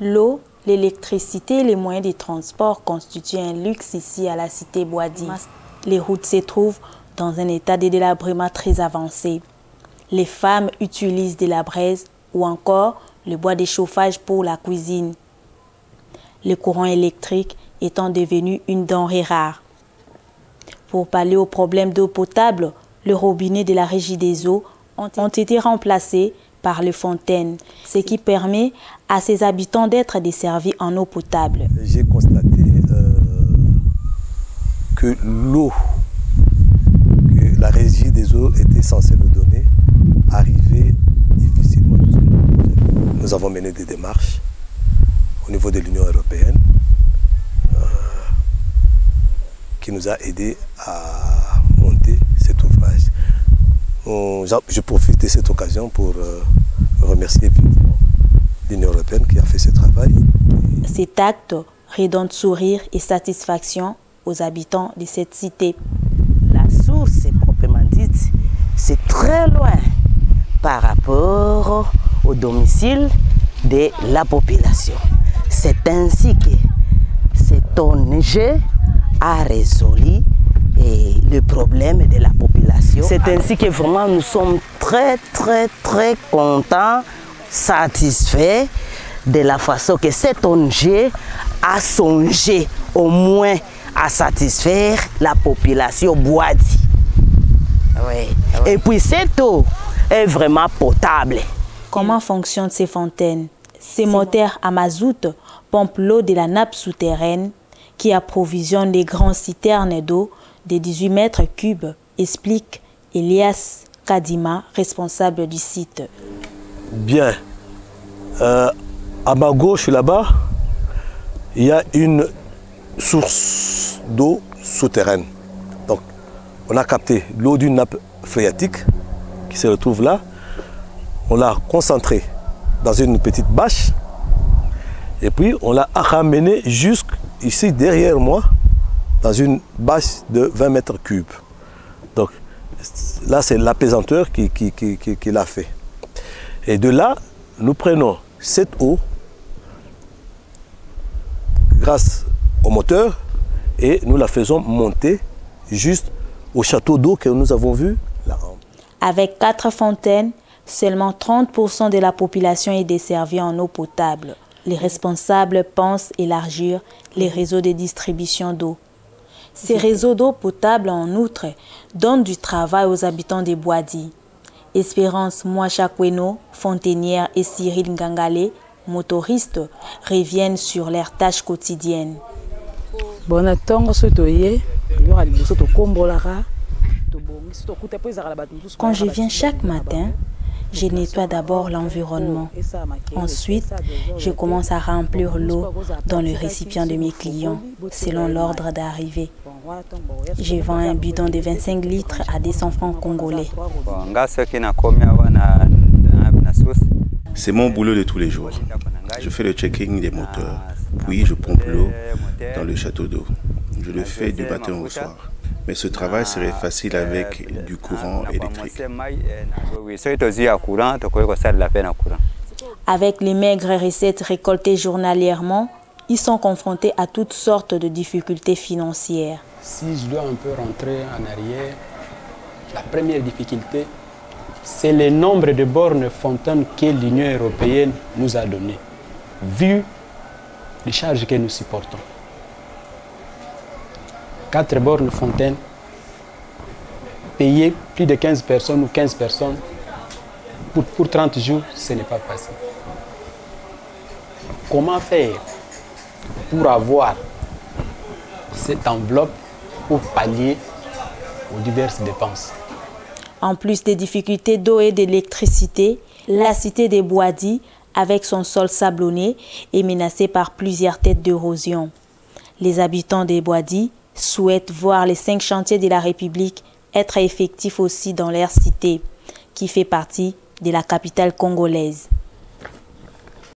L'eau, l'électricité et les moyens de transport constituent un luxe ici à la cité Boadi. Les routes se trouvent dans un état de délabrement très avancé. Les femmes utilisent de la braise ou encore le bois de chauffage pour la cuisine. Le courant électrique étant devenu une denrée rare. Pour pallier au problème d'eau potable, le robinet de la régie des eaux ont été remplacés par les fontaines, ce qui permet à ses habitants d'être desservis en eau potable. J'ai constaté euh, que l'eau que la régie des eaux était censée nous donner arrivait difficilement. Nous avons mené des démarches au niveau de l'Union européenne euh, qui nous a aidés à monter cet ouvrage. Je profite de cette occasion pour euh, remercier vivement l'Union européenne qui a fait ce travail. Cet acte redonne sourire et satisfaction aux habitants de cette cité. La source, proprement dite, c'est très loin par rapport au domicile de la population. C'est ainsi que cet ONG a résolu le problème de la population. C'est ainsi que vraiment nous sommes très très très contents, satisfaits de la façon que cette ONG a songé au moins à satisfaire la population boadi. Et puis cette eau est vraiment potable. Comment fonctionnent ces fontaines? Ces moteurs à mazout pompent l'eau de la nappe souterraine qui approvisionne les grandes citernes d'eau de 18 mètres cubes, explique Elias Kadima, responsable du site. Bien. Euh, à ma gauche, là-bas, il y a une source d'eau souterraine. Donc, on a capté l'eau d'une nappe phréatique qui se retrouve là. On l'a concentrée dans une petite bâche. Et puis, on l'a ramenée jusqu'ici derrière moi, dans une bâche de 20 mètres cubes. Donc, là, c'est l'apaisanteur qui, qui, qui l'a fait. Et de là, nous prenons cette eau grâce au moteur et nous la faisons monter juste au château d'eau que nous avons vu là. Avec quatre fontaines, seulement 30% de la population est desservie en eau potable. Les responsables pensent élargir les réseaux de distribution d'eau. Ces réseaux d'eau potable, en outre, donnent du travail aux habitants des Boadi. Espérance Mouachakweno, fontainière et Cyril Ngangale, motoristes, reviennent sur leurs tâches quotidiennes. Quand je viens chaque matin, je nettoie d'abord l'environnement. Ensuite, je commence à remplir l'eau dans le récipient de mes clients, selon l'ordre d'arrivée. Je vends un bidon de 25 litres à 200 francs congolais. C'est mon boulot de tous les jours. Je fais le checking des moteurs, puis je pompe l'eau dans le château d'eau. Je le fais du matin au soir. Mais ce travail serait facile avec du courant électrique. Avec les maigres recettes récoltées journalièrement, ils sont confrontés à toutes sortes de difficultés financières. Si je dois un peu rentrer en arrière, la première difficulté, c'est le nombre de bornes fontaines que l'Union européenne nous a données, vu les charges que nous supportons. Quatre bornes fontaines, payer plus de 15 personnes ou 15 personnes pour, pour 30 jours, ce n'est pas facile. Comment faire pour avoir cette enveloppe pour pallier aux diverses dépenses En plus des difficultés d'eau et d'électricité, la cité des Bois-Dits, avec son sol sablonné, est menacée par plusieurs têtes d'érosion. Les habitants des Bois-Dits souhaitent voir les cinq chantiers de la République être effectifs aussi dans leur cité, qui fait partie de la capitale congolaise.